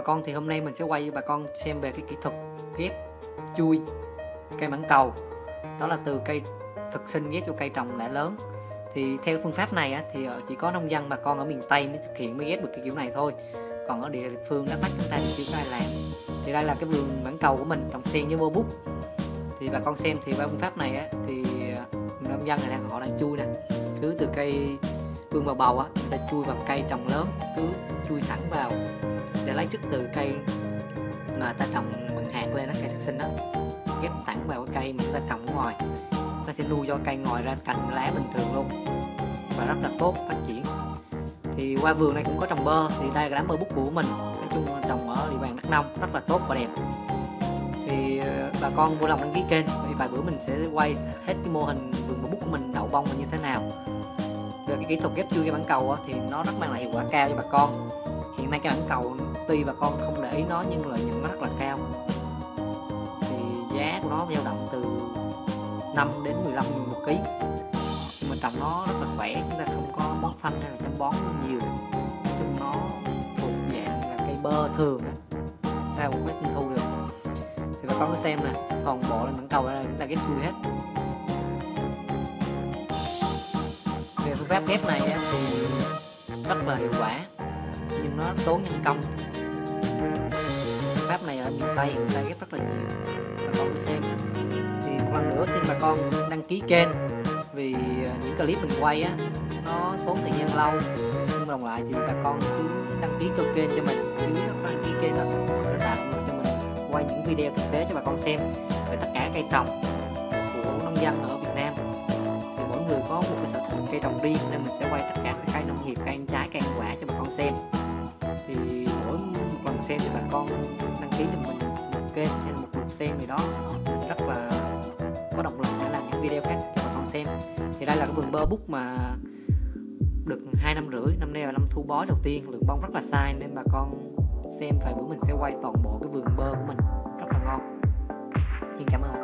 Bà con thì hôm nay mình sẽ quay cho bà con xem về cái kỹ thuật ghép chui cây mãng cầu. Đó là từ cây thực sinh ghép cho cây trồng đã lớn. Thì theo phương pháp này á, thì ờ, chỉ có nông dân bà con ở miền Tây mới thực hiện mới ghép được cái kiểu này thôi. Còn ở địa phương Đắk bắt chúng ta thì chưa có ai làm thì đây là cái vườn mãng cầu của mình trồng sen với bô bút. Thì bà con xem thì ba phương pháp này á, thì ờ, nông dân này đang họ đang chui nè. Cứ từ cây vương vào bầu á người ta chui vào cây trồng lớn cứ chui thẳng vào để lấy chất từ cây mà ta trồng bằng hạt lên đó cây thực sinh đó. Ghép thẳng vào cái cây mà ta trồng ở ngoài. Ta sẽ nuôi cho cây ngồi ra cành lá bình thường luôn và rất là tốt, phát triển. Thì qua vườn này cũng có trồng bơ, thì đây là đám bơ bút của mình. Nói chung trồng ở địa bàn đắk nông, rất là tốt và đẹp. Thì ờ, bà con vui lòng đăng ký kênh vì vài bữa mình sẽ quay hết cái mô hình vườn bơ bút của mình, đậu bông như thế nào. Về cái kỹ thuật ghép chui cây bản cầu thì nó rất mang lại hiệu quả cao cho bà con. Hiện nay cái bản cầu tuy bà con không để ý nó nhưng lợi nhuận nó rất là cao. Thì giá của nó dao động từ 5 đến 15 nghìn một ký. Mà trồng nó rất là khỏe, chúng ta không có bón phân hay là chăm bón nhiều nói chung nó thuộc dạng là cây bơ thường ra cũng có thu được. Thì bà con cứ xem nè, toàn bộ lên mảng cầu đây là chúng ta ghép chui hết. Về phương pháp ghép này thì rất là hiệu quả, nhưng nó tốn nhân công pháp này ở miền tây, người ta ghép rất là nhiều. Bà con cứ xem. Thì một lần nữa xin bà con đăng ký kênh vì à, những clip mình quay á, nó tốn thời gian lâu. Nhưng đồng lại thì bà con cứ đăng ký kênh kênh cho mình cứ đăng ký kênh là sẽ tạo nguồn cho mình quay những video thực tế cho bà con xem. Về tất cả cây trồng của nông dân ở Việt Nam, thì mỗi người có một cái sở thích cây trồng riêng, nên mình sẽ quay tất cả các cây nông nghiệp, cây ăn trái, cây ăn quả cho bà con xem. Thì mỗi bằng lần xem thì bà con đăng ký cho mình một kênh hay là một lượt xem gì đó. Rất là có động lực để làm những video khác cho bà con xem. Thì đây là cái vườn bơ bút mà được hai năm rưỡi. Năm nay là năm thu bói đầu tiên. Lượng bông rất là sai nên bà con xem vài bữa mình sẽ quay toàn bộ cái vườn bơ của mình. Rất là ngon. Xin cảm ơn.